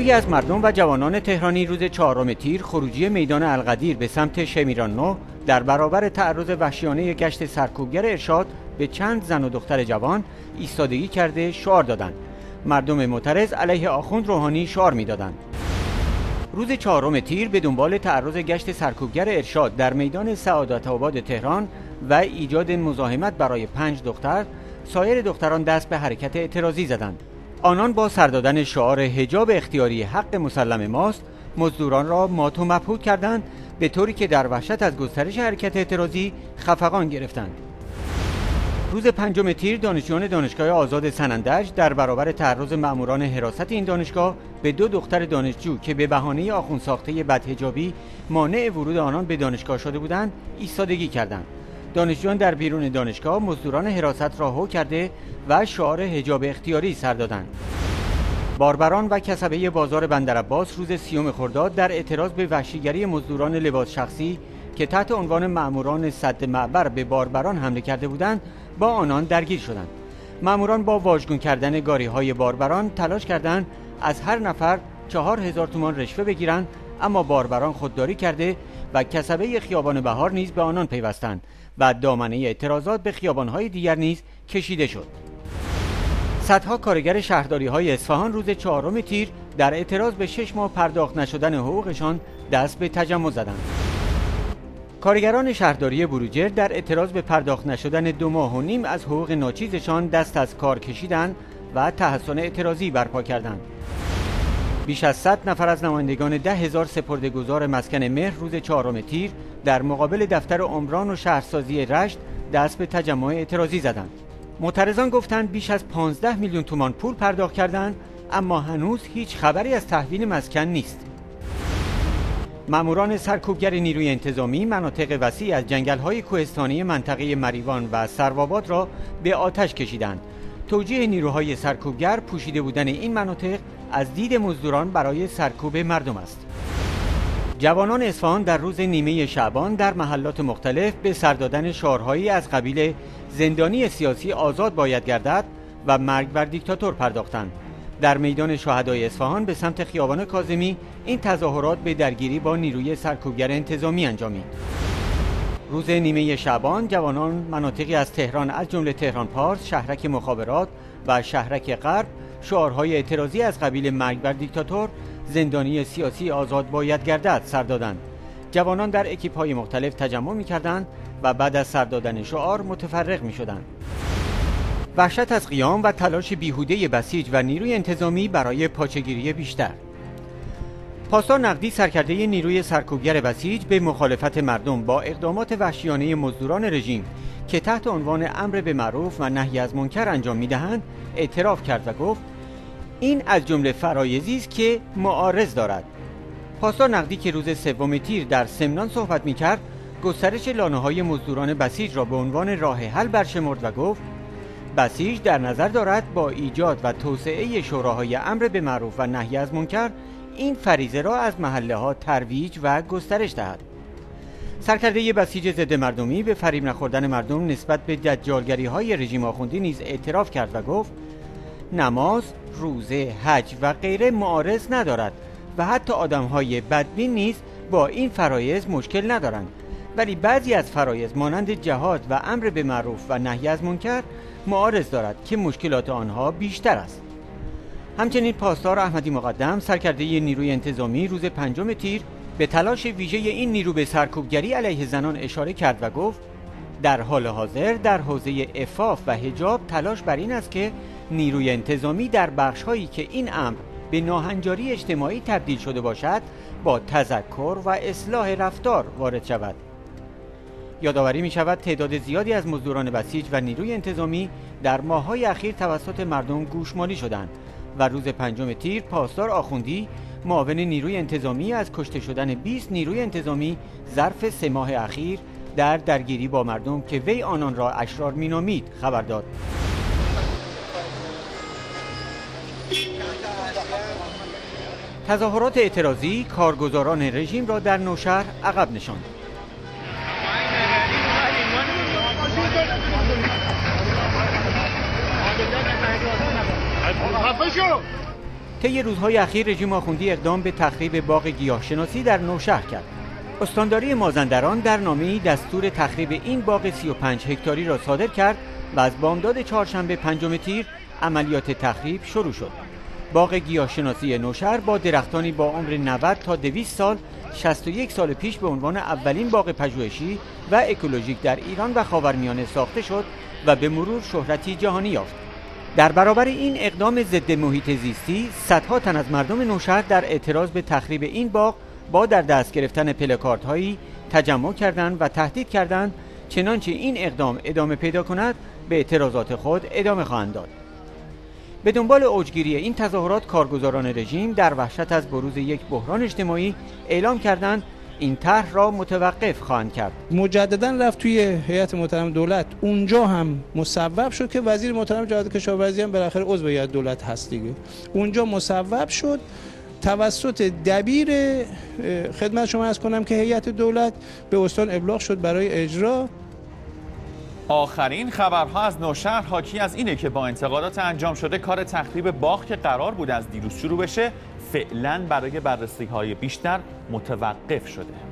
گروهی از مردم و جوانان تهرانی روز چهارم تیر خروجی میدان القدیر به سمت شمیران نو در برابر تعرض وحشیانه گشت سرکوبگر ارشاد به چند زن و دختر جوان ایستادگی کرده شعار دادند. مردم معترض علیه آخوند روحانی شعار می‌دادند. روز چهارم تیر به دنبال تعرض گشت سرکوبگر ارشاد در میدان سعادت آباد تهران و ایجاد مزاحمت برای پنج دختر سایر دختران دست به حرکت اعتراضی زدند. آنان با سردادن شعار حجاب اختیاری حق مسلم ماست مزدوران را مات و مبهوت کردند به طوری که در وحشت از گسترش حرکت اعتراضی خفقان گرفتند. روز پنجم تیر دانشجویان دانشگاه آزاد سنندج در برابر تعرض ماموران حراست این دانشگاه به دو دختر دانشجو که به بهانه آخوند ساخته بدهجابی مانع ورود آنان به دانشگاه شده بودند ایستادگی کردند. دانشجویان در بیرون دانشگاه مزدوران حراست را هو کرده و شعار حجاب اختیاری سر دادند. باربران و کسبه بازار بندرعباس روز سیوم خرداد در اعتراض به وحشیگری مزدوران لباس شخصی که تحت عنوان مأموران صد معبر به باربران حمله کرده بودند با آنان درگیر شدند. مأموران با واژگون کردن گاری های باربران تلاش کردند از هر نفر چهار هزار تومان رشوه بگیرند اما باربران خودداری کرده و کسبه خیابان بهار نیز به آنان پیوستند و دامنه اعتراضات به خیابانهای دیگر نیز کشیده شد. صدها کارگر شهرداری های اصفهان روز چهارم تیر در اعتراض به شش ماه پرداخت نشدن حقوقشان دست به تجمع زدند. کارگران شهرداری بروجر در اعتراض به پرداخت نشدن دو ماه و نیم از حقوق ناچیزشان دست از کار کشیدند و تحسن اعتراضی برپا کردند. بیش از 100 نفر از نمایندگان ده هزار گذار مسکن مهر روز چهارم تیر در مقابل دفتر عمران و شهرسازی رشت دست به تجمع اعتراضی زدند. معترضان گفتند بیش از 15 میلیون تومان پول پرداخت کردند اما هنوز هیچ خبری از تحویل مسکن نیست. ماموران سرکوبگر نیروی انتظامی مناطق وسیع از جنگل‌های کوهستانی منطقه مریوان و سرواباد را به آتش کشیدند. توجیه نیروهای سرکوبگر پوشیده بودن این مناطق از دید مزدوران برای سرکوب مردم است. جوانان اصفهان در روز نیمه شعبان در محلات مختلف به سردادن شعارهایی از قبیل زندانی سیاسی آزاد باید گردد و مرگ بر دیکتاتور پرداختند. در میدان شهدای اصفهان به سمت خیابان کاظمی این تظاهرات به درگیری با نیروی سرکوبگر انتظامی انجامید. روز نیمه شعبان جوانان مناطقی از تهران از جمله تهران پارس، شهرک مخابرات و شهرک غرب شعارهای اعتراضی از قبیل مرگ بر دیکتاتور زندانی سیاسی آزاد باید گردد سر دادند جوانان در اکیپ های مختلف تجمع می کردند و بعد از سر دادن شعار متفرق می شدند وحشت از قیام و تلاش بیهوده بسیج و نیروی انتظامی برای پاچگیری بیشتر. پاسدار نقدی سرکرده نیروی سرکوبگر بسیج به مخالفت مردم با اقدامات وحشیانه مزدوران رژیم که تحت عنوان امر به معروف و نهی از منکر انجام می‌دهند اعتراف کرد و گفت این از جمله فرایزی است که معارض دارد. پاسدار نقدی که روز سوم تیر در سمنان صحبت می کرد گسترش لانه های مزدوران بسیج را به عنوان راه حل برشمرد و گفت بسیج در نظر دارد با ایجاد و توسعه شوراهای امر به معروف و نهی از منکر این فریزه را از محله ها ترویج و گسترش دهد. سرکرده بسیج ضد مردمی به فریب نخوردن مردم نسبت به دجالگری های رژیم آخوندی نیز اعتراف کرد و گفت نماز، روزه، حج و غیره معارض ندارد و حتی آدم های بدبین نیز با این فرایز مشکل ندارند. ولی بعضی از فرایز مانند جهاد و امر به معروف و نهی از منکر معارض دارد که مشکلات آنها بیشتر است. همچنین پاسدار احمدی مقدم سرکرده نیروی انتظامی روز پنجم تیر به تلاش ویژه این نیرو به سرکوبگری علیه زنان اشاره کرد و گفت در حال حاضر در حوزه افاف و هجاب تلاش بر این است که نیروی انتظامی در بخش هایی که این امر به ناهنجاری اجتماعی تبدیل شده باشد با تذکر و اصلاح رفتار وارد شود. یادآوری می شود تعداد زیادی از مزدوران بسیج و نیروی انتظامی در ماههای اخیر توسط مردم گوشمالی شدند و روز پنجم تیر پاسدار آخوندی معاون نیروی انتظامی از کشته شدن 20 نیروی انتظامی ظرف سه ماه اخیر در درگیری با مردم که وی آنان را اشرار مینامید خبر داد. تظاهرات اعتراضی کارگزاران رژیم را در نوشهر عقب نشاند. طی روزهای اخیر رژیم آخوندی اقدام به تخریب باغ گیاهشناسی در نوشهر کرد استانداری مازندران در نامه‌ای دستور تخریب این باغ 35 هکتاری را صادر کرد و از بامداد چهارشنبه پنجم تیر عملیات تخریب شروع شد. باغ گیاهشناسی نوشهر با درختانی با عمر 90 تا 200 سال 61 سال پیش به عنوان اولین باغ پژوهشی و اکولوژیک در ایران و خاورمیانه ساخته شد و به مرور شهرتی جهانی یافت. در برابر این اقدام ضد محیط زیستی صدها تن از مردم نوشهر در اعتراض به تخریب این باغ با در دست گرفتن پلکارت هایی تجمع کردند و تهدید کردند چنانچه این اقدام ادامه پیدا کند به اعتراضات خود ادامه خواهند داد. به دنبال اوجگیری این تظاهرات کارگزاران رژیم در وحشت از بروز یک بحران اجتماعی اعلام کردند این طرح را متوقف خواهند کرد. مجددا رفت توی هیئت محترم دولت. اونجا هم مصوب شد که وزیر محترم جهاد کشاورزی هم بالاخره عضو هیئت دولت هست دیگه. اونجا مصوب شد. توسط دبیر خدمت شما از کنم که هیئت دولت به استان ابلاغ شد برای اجرا. آخرین خبرها از نوشهر حاکی از اینه که با انتقادات انجام شده کار تخریب باغ که قرار بود از دیروز شروع بشه. فعلا برای بررسی های بیشتر متوقف شده.